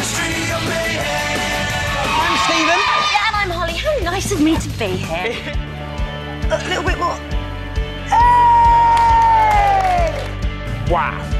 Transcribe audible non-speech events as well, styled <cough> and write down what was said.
Ministry of Mayhem. I'm Stephen. Yeah, and I'm Holly. How nice of me to be here. <laughs> A little bit more. Hey! Wow.